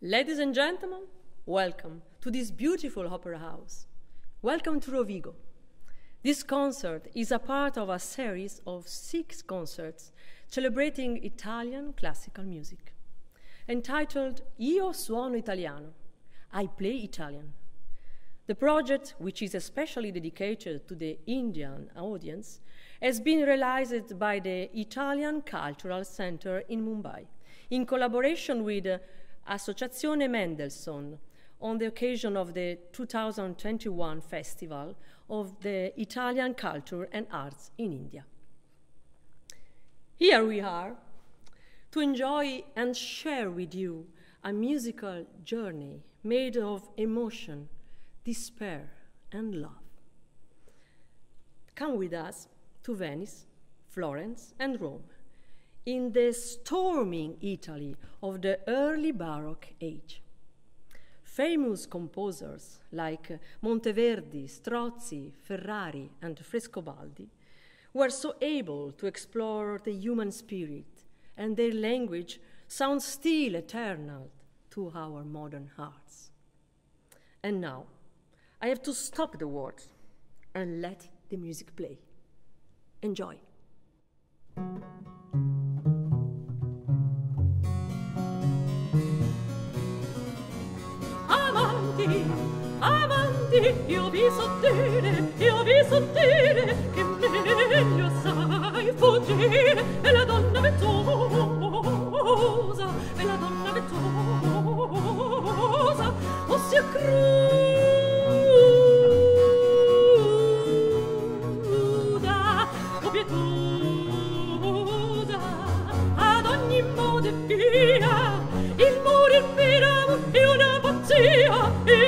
Ladies and gentlemen, welcome to this beautiful opera house. Welcome to Rovigo. This concert is a part of a series of six concerts celebrating Italian classical music, entitled Io suono italiano, I play Italian. The project, which is especially dedicated to the Indian audience, has been realized by the Italian Cultural Center in Mumbai in collaboration with Associazione Mendelssohn on the occasion of the 2021 Festival of the Italian Culture and Arts in India. Here we are to enjoy and share with you a musical journey made of emotion, despair, and love. Come with us to Venice, Florence, and Rome in the storming Italy of the early Baroque age. Famous composers like Monteverdi, Strozzi, Ferrari, and Frescobaldi were so able to explore the human spirit, and their language sounds still eternal to our modern hearts. And now, I have to stop the words and let the music play. Enjoy. avanti, io vi so dire, io vi so dire, che meglio sai fuggire, e la donna vettosa, e la donna vettosa, sia cruda. Una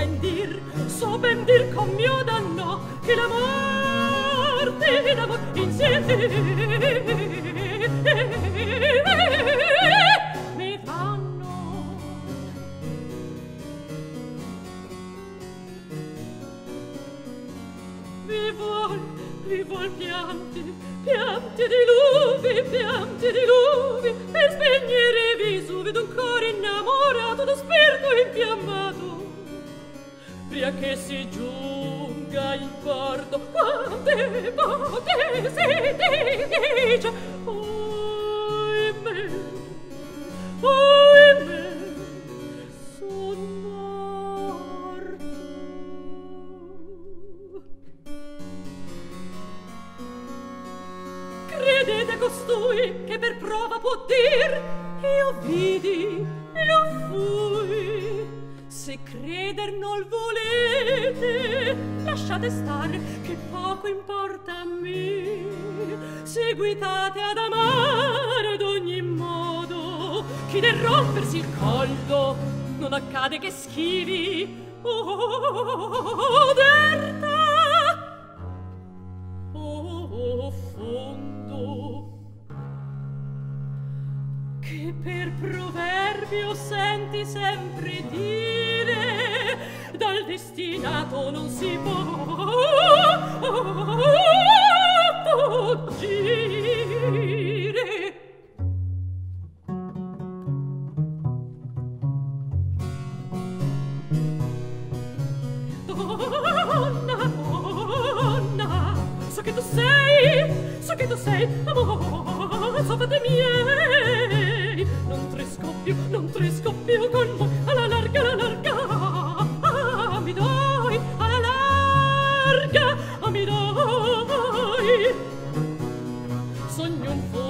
So ben dir, so ben dir con mio danno che la morte e l'amor insieme mi fanno vi vuol, vi vuol di luvi, pianti di luvi, per spegnere Vesuvio d'un cuore innamorato, d'un spirito infiammato. pria che si giunga in porto quante ah, volte si dice oi me oi me son morto. Credete costui che per prova può dir creder non volete lasciate star che poco importa a me. Seguitate ad amare ad ogni modo chi nel rompersi il collo non accade che schivi. Oderta oh fondo. Che per proverbio senti sempre dire destinato non si può. Tutti and.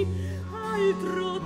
altro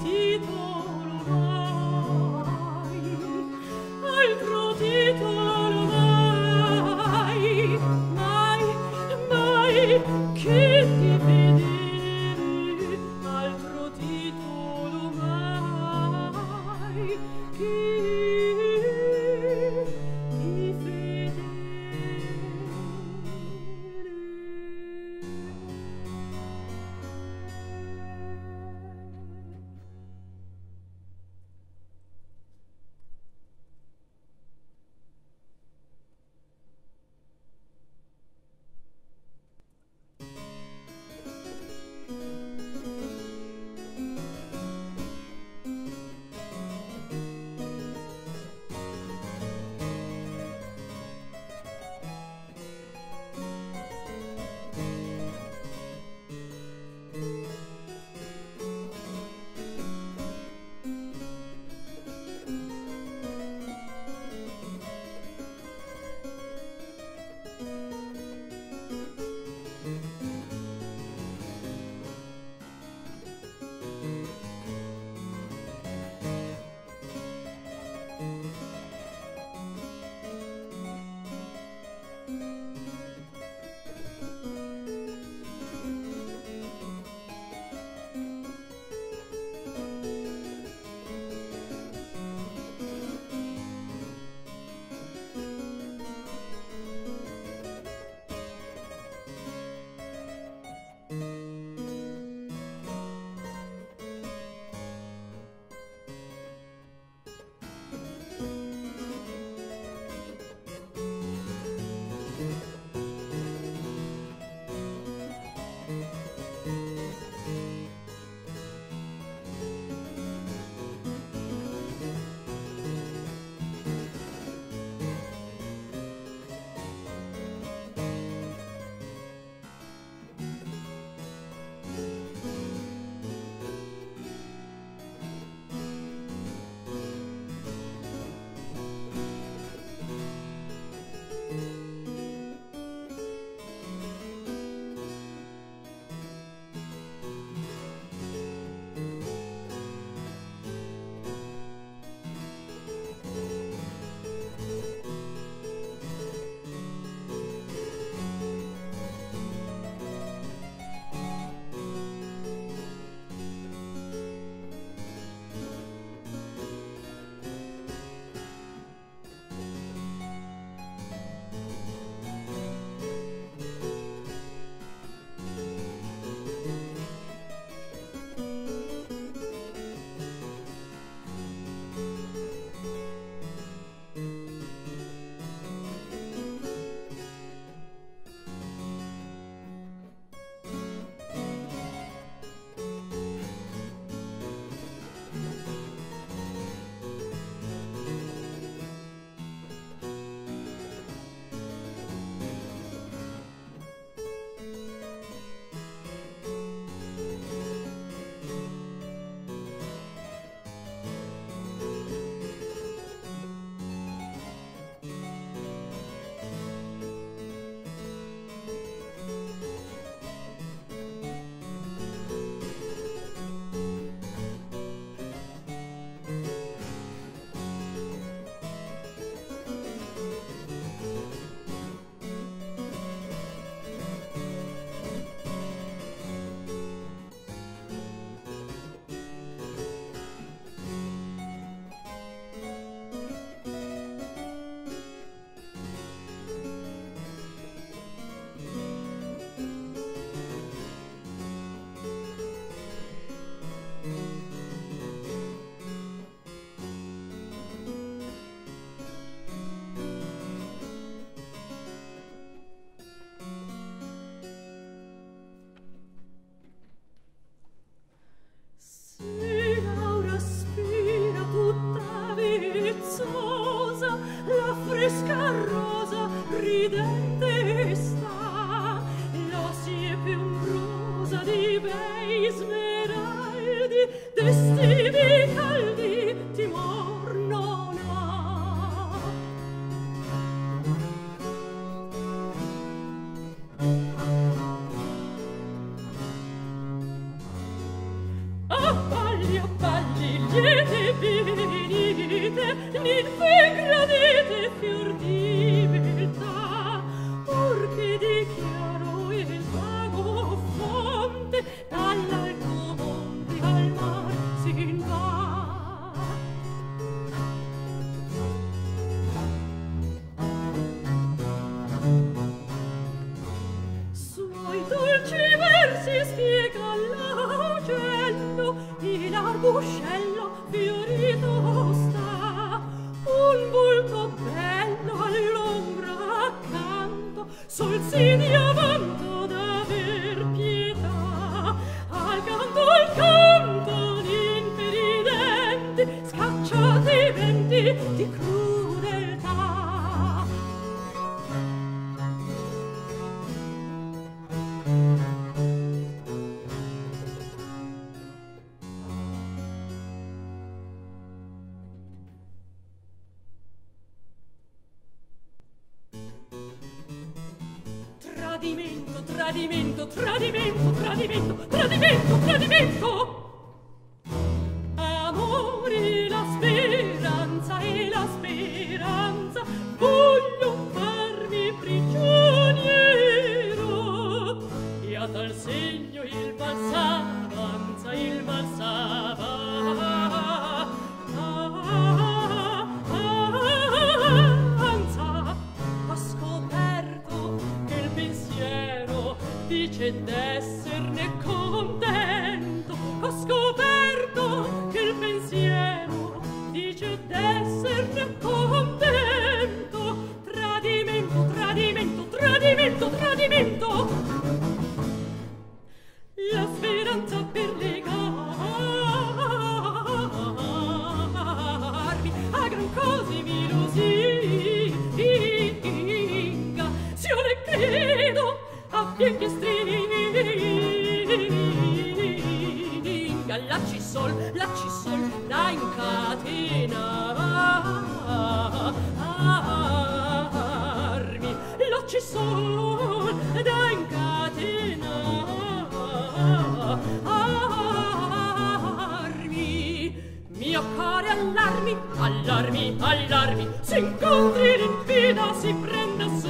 ci son da incatenarmi mio cuore allarmi allarmi allarmi. S'incontri l'infida si prenda su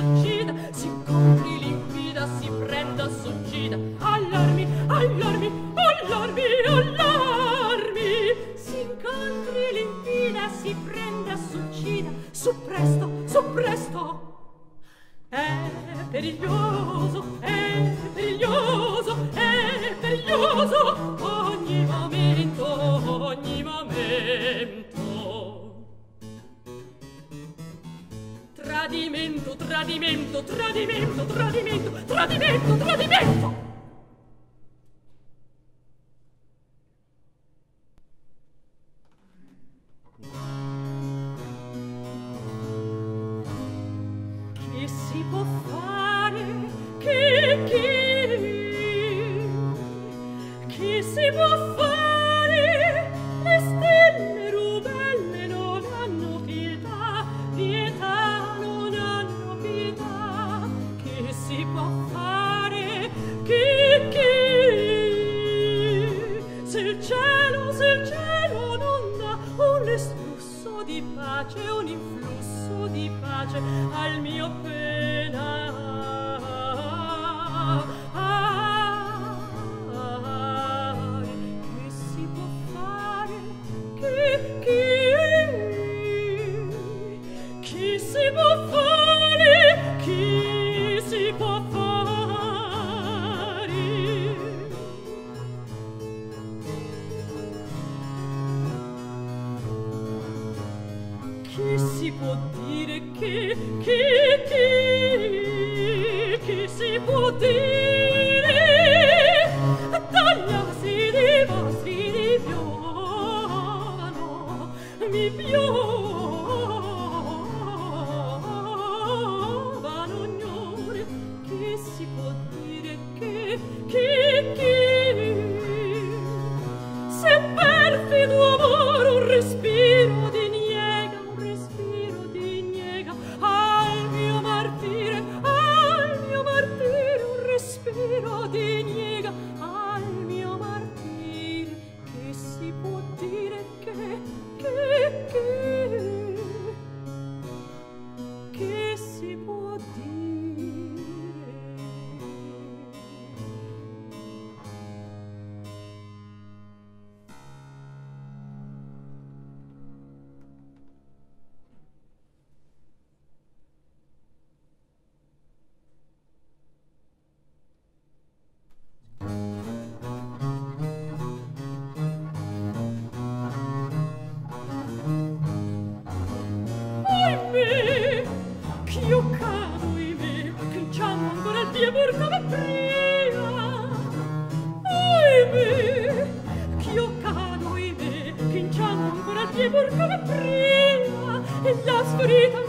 see mi piove favorita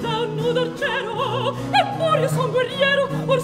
da un nudo al cielo, eppure io son guerriero, or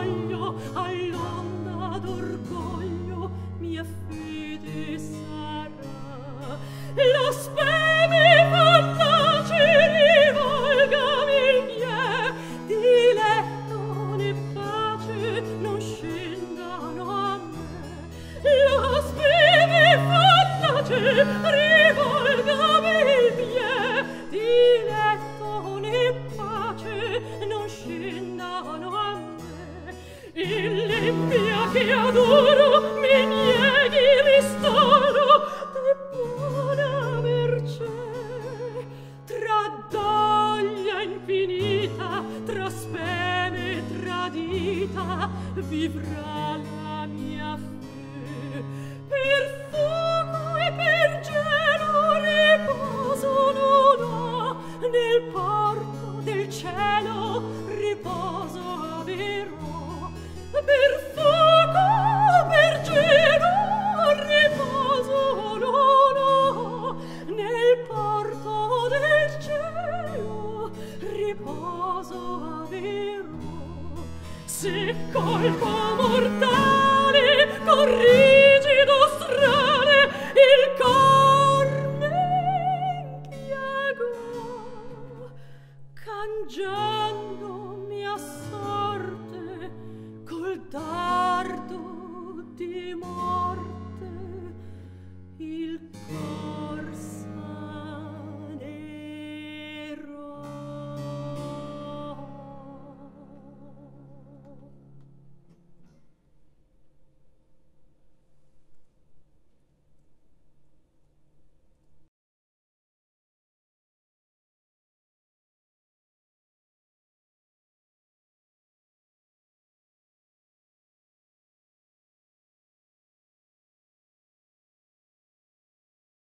d'orgoglio all'onda d'orgoglio mia fede sarà. Lo speme